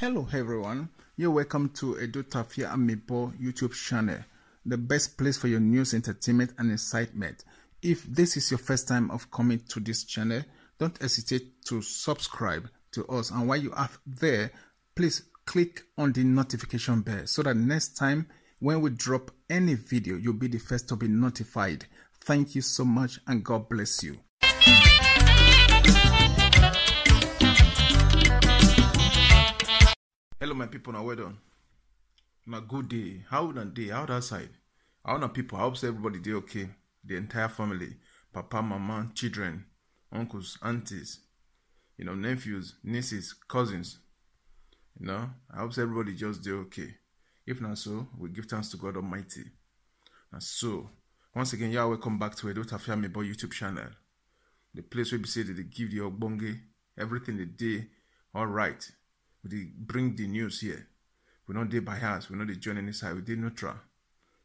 Hello everyone, you're welcome to Edo Tafia Amebor YouTube channel, the best place for your news, entertainment and excitement. If this is your first time of coming to this channel, don't hesitate to subscribe to us and while you are there, please click on the notification bell so that next time when we drop any video, you'll be the first to be notified. Thank you so much and God bless you. Hello, my people. Now, well done. My good day. How would day? How that side? How na people? I hope everybody dey okay. The entire family, papa, mama, children, uncles, aunties, you know, nephews, nieces, cousins. You know, I hope everybody just dey okay. If not so, we give thanks to God Almighty. And so, once again, yeah, welcome back to Edo Tafia Boy YouTube channel. The place where we say that they give the ogbonge everything they day all right. We bring the news here. We not dey bias. We not dey join any side. We dey neutral.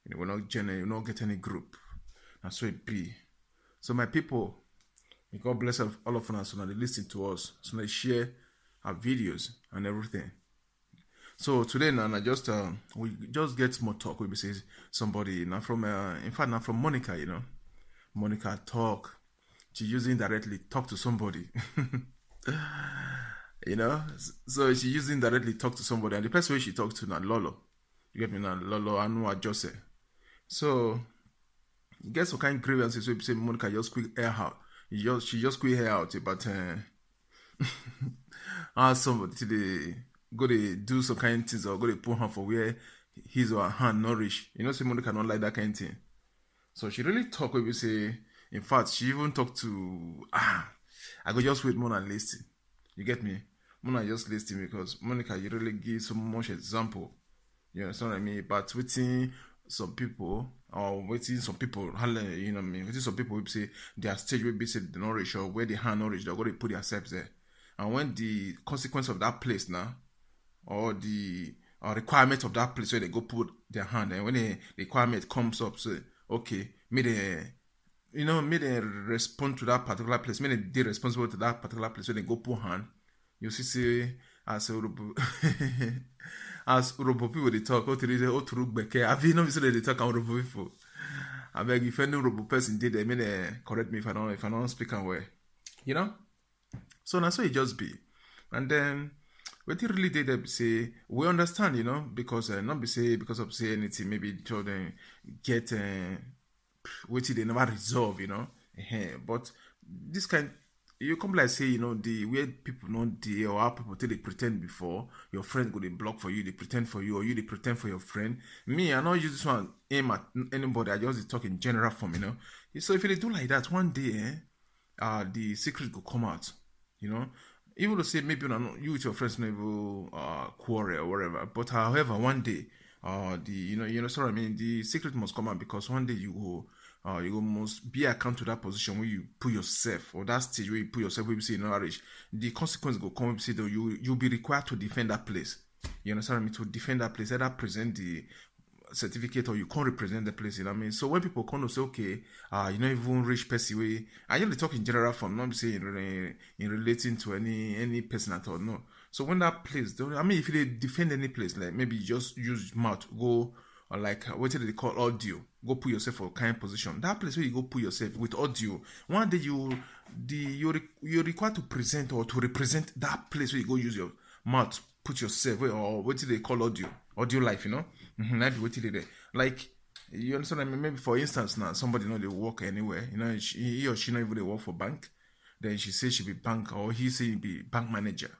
You know, we not join. We not get any group. And so it be. So my people, may God bless all of us. So now they listen to us. So they share our videos and everything. So today now, I just uh, we just get more talk. We be say somebody now from uh, in fact now from Monica, you know, Monica talk. She using directly talk to somebody. you know, so she using directly talk to somebody, and the person she talk to now Lolo. You get me now, Lolo Anua Jose. So you get some kind of grievances. So say Monica just quick air out. You just she just quick air out, but uh, ask somebody to the go to do some kind of things or go to put her for where his or her reach. You know, say Monica not like that kind of thing. So she really talk with you say, in fact, she even talk to ah, I go just wait more and listen. You get me? Mona just listen because Monica, you really give so much example. You understand what I mean? But waiting some people or waiting some people, you know what I mean? Waiting some people will say their stage will be said the knowledge or where the hand knowledge, they're going to put themselves there. And when the consequence of that place now, or the or requirement of that place where they go put their hand, and when the requirement comes up, say, okay, may they, you know, may they respond to that particular place, may they be responsible to that particular place where they go put hand. You see, say, as Urubu, as Urubu people they talk, oh, the oh, to Beke, have you know, so they talk on Urubu people. I beg if any Urubu person did, they they correct me if I don't, if I don't speak and way, you know. So that's what it just be, and then what it really did they say we understand you know because uh, not be say because of say anything maybe them get uh, what they never resolve you know? But this kind you come like say you know the way people know the or how people take they pretend before your friend go they block for you they pretend for you or you they pretend for your friend. Me i not use this one aim at anybody i just talk in general form you know? So if they do like that one day eh, uh the secret will come out you know? Even to say maybe you with your friends never uh, quarrel or whatever. But however, one day, uh, the you know you know sorry I mean the secret must come out because one day you will uh, you must be account to that position where you put yourself or that stage where you put yourself where you say in marriage. The consequence go come say that you you'll be required to defend that place. You understand what I mean? To defend that place, either present the certificate or you can't represent the place, you know what I mean? So when people come to say, okay, uh, you know, even rich person way, I only talk in general form, not say in, in relating to any any person at all, no. So when that place, I mean, if they defend any place, like maybe just use mouth, go or like what do they call audio, go put yourself for kind position. That place where you go put yourself with audio, one day you the you're you're required to present or to represent that place where you go use your mouth, put yourself or what do they call audio, audio life, you know. Mm-hmm, what they Like you understand? I mean, maybe for instance, now somebody know they work anywhere. You know, she, he or she not even they work for bank. Then she say she be bank or he say he be bank manager.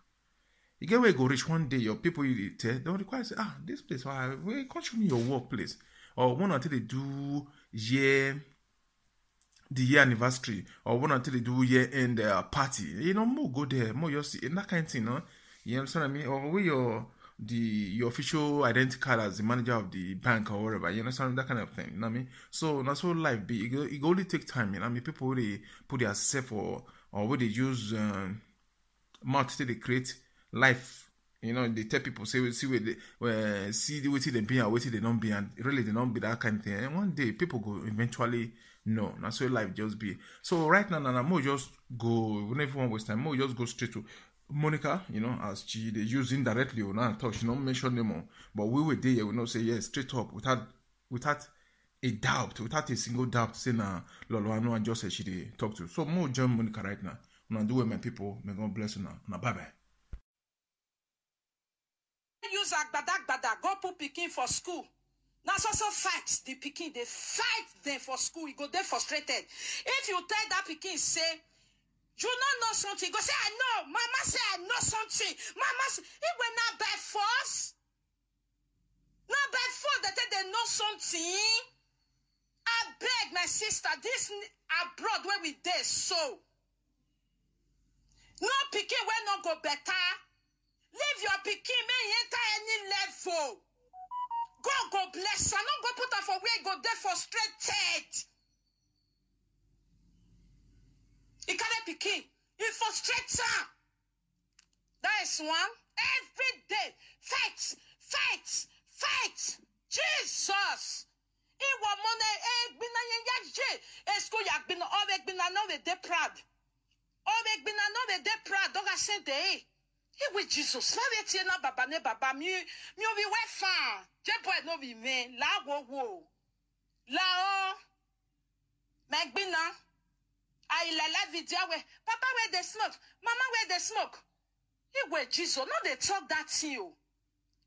You get where you go reach one day, your people you tell don't require say, ah, this place, why well, can't show me your workplace? Or one until they do year the year anniversary, or one until they do year end uh, party. You know, more go there, more you see in that kind of thing, no? You understand what I mean? Or where your the your official identity card as the manager of the bank or whatever. You understand that kind of thing. You know what I mean? So that's what life be. It, it only take time. You know I mean? People really put their self or or where they use um, mouth they create life. You know, they tell people say we see where where see the way they be and wait they don't be and really they don't be that kind of thing. And one day people go eventually know. That's where life just be. So right now, now, now more just go whenever one waste time, more just go straight to Monica, you know, as she they use indirectly oh, or not talk, she not mention them oh. all. But we were there, we not say yes, straight up, without without a doubt, without a single doubt, say nah, Lolo i know and just say she they talk to. So more join Monica right now. When I do with my people, may God bless you now. Now bye bye. Use agbada agbada go put pikin for school. Na so so fight the pikin dey fight dem for school e go dey frustrated. If you tell that pikin say you no know something you go say i know mama say i know something mama say igwe na by force na by force dey take dey know something abeg my sister this abroad wey we dey so no pikin wey no go better leave your pikin make e enter any level. God go bless am no go put am for where e go dey frustrated. E carry pikin. E frustrate am that is one. Every day fight fight fight ìwé jesus. Láwẹ̀ tiẹ̀ náà bàbá ní bàbá mi mi ò fi wẹ́ fà á jẹ́bọ̀ ẹ̀ náà fi mi láwọ̀wọ̀ làọ́ mẹ́gbìnà àìlẹ̀lẹ̀ fìdíò wẹ̀ papa wey dey smoke? Mama wey dey smoke? Ìwé jesus. No dey talk that thing o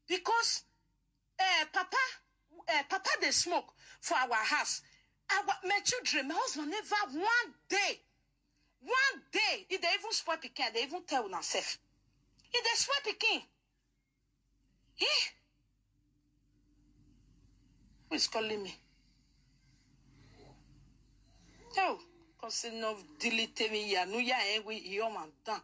because uh, papa uh, papa dey smoke for our house. Our my children my husband never one day one day e dey even spoil pikin i dey even tell una sef e dey spoil pikin eh who is calling me? Oh cause no delete me. Ya no ya eh we your man down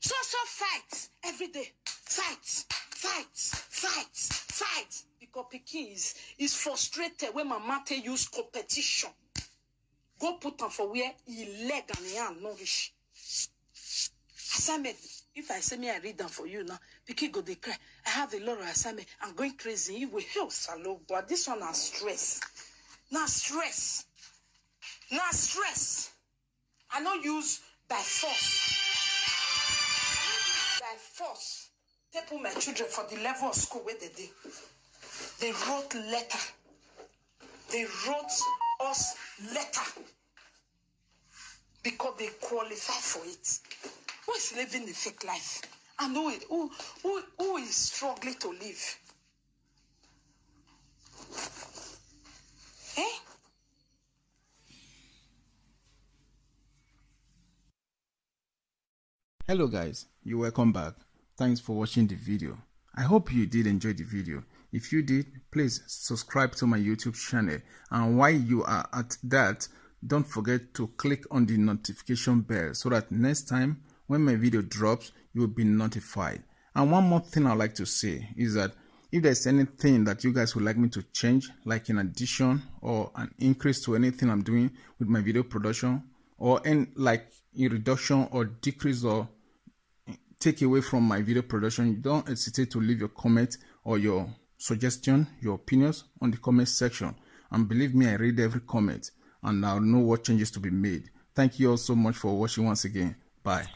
so so fight every day. Fight fight fight fight. Because pikin is is frustrated when mama take use competition. Go put am for where e leg and e hand no reach. Assignment if i say me i read them for you now pikin go dey cry i have a lot of assignment i'm going crazy e wey hell salo but this one na stress. Na stress. Na stress. I no use by force. By force. Take put my children for the level of school where they dey. They wrote letter. They wrote us letter. Because they qualify for it who is living a fake life and who who who, who is struggling to live eh Hello guys, you welcome back. Thanks for watching the video. I hope you did enjoy the video. If you did, please subscribe to my YouTube channel. And while you are at that, don't forget to click on the notification bell so that next time when my video drops, you will be notified. And one more thing I'd like to say is that if there's anything that you guys would like me to change, like an addition or an increase to anything I'm doing with my video production, or in like a reduction or decrease or take away from my video production, don't hesitate to leave your comment or your suggestion, your opinions on the comment section. And believe me, I read every comment and I'll know what changes to be made. Thank you all so much for watching once again. Bye.